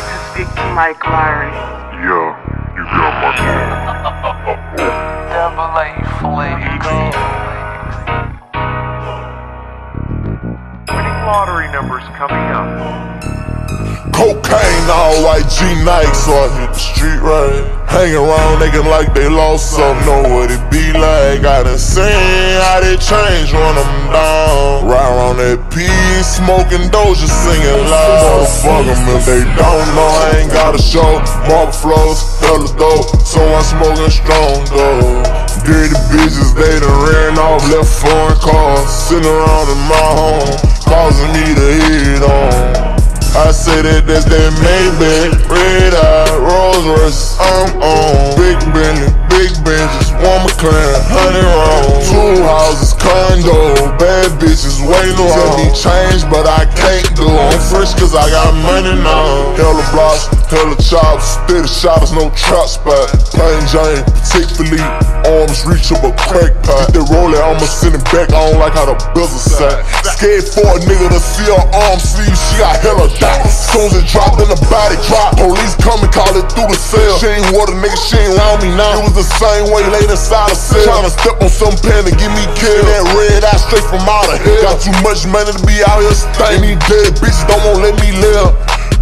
to speak to Mike Lowrey. Yeah, you got my name. Double A flags. Winning lottery numbers coming up. Cocaine, all white G Nikes, so I hit the street right. Hang around, nigga like they lost something, know what it be like. I done seen change when I'm down. Ride on that P, smoking Doja, singing loud. Fuck 'em if they don't know, I ain't got a show. Marble flows, hella dope, so I'm smoking strong though. Dirty bitches, they done ran off, left foreign cars, sitting around in my home, causing me to hit on. I say that that's that Maybach, red eye, Rolls Royce, I'm on. Big Bentley, big Benches, one McLaren, hundred rounds. Houses, condo, bad bitches waiting. Tell me change, but I I got money now. Hella blocks, hella chops, steady shotters, no trap spot. Plain Jane, particularly arms reach up a crack pot. That roll it, I'ma send it back. I don't like how the bezel sat. Scared for a nigga to see her arm sleeve, she got hella dots. Soon as it dropped, then the body drop. Police come and call it through the cell. She ain't water, nigga, she ain't round me now. It was the same way laid inside a cell. Tryna step on some pen and get me killed. That red eye straight from out of hell. Got too much money to be out here staying. These dead bitches don't wanna let me live.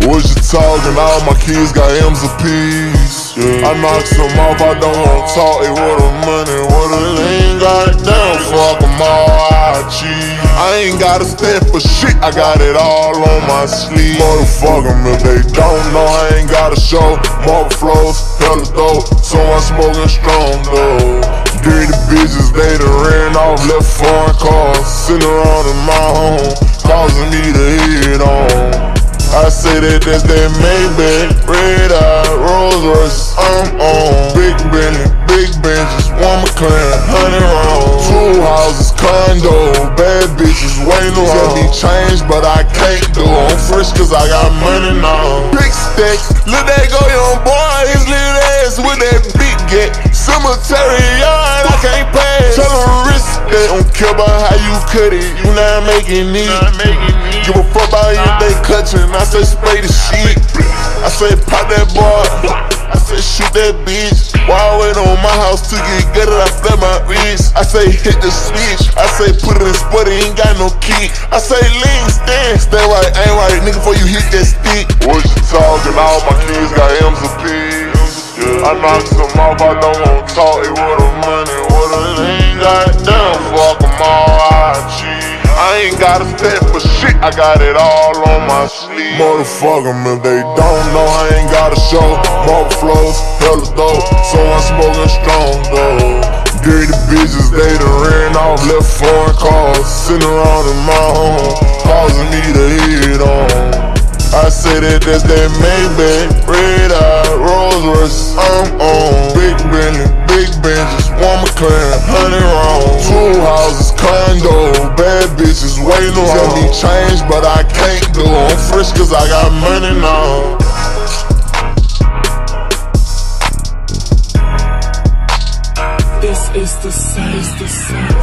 Was you talking? All my kids got M's apiece. Yeah. I knock some off, I don't wanna talk. It what the money, what the lean, goddamn, fuck 'em all, I cheat. I ain't gotta stand for shit, I got it all on my sleeve. Motherfuck 'em if they don't know, I ain't gotta show. Marble flows, hella dope, so I'm smoking strong though. Dirty bitches, they done ran off, left foreign cars, sitting around That that's that Maybach, red eye, Rolls Royce, I'm on. Big Bentley, big Benches, one McLaren, hundred rounds. Two houses, condo, bad bitches waiting around. Tell me change, but I can't do. I'm fresh cause I got money now. Big stacks, let that go, young boy, his little ass with that big get. Cemetery yard, I can't pass. Tell him risk that, don't care about how you cut it, you not making it. Give a fuck about if they clutching. I say spray the shit. I say pop that boy. I say shoot that bitch. Why wait on my house to get gutted? I flip my wrist. I say hit the switch. I say put it in spot, it ain't got no key. I say lean, stand, stay right, ain't right, nigga, before you hit that stick. What you talking? All my kids got M's apiece. Yeah. I knock some off, I don't wanna talk. It what the money, what the lean, goddamn, fuck 'em all, I cheat. I ain't got a step for shit, I got it all on my sleeve. Motherfuck 'em if they don't know, I ain't gotta show. Marble flows, hella dope, so I'm smoking strong though. Dirty bitches, they done ran off, left foreign cars, sitting around in my home, causing me to hit on. I say that that's that Maybach, red eye, Rolls Royce, I'm on. Big Bentley, big Benches, one McLaren, don't need change, but I can't do on fresh cause I got money now. This is the same, the same.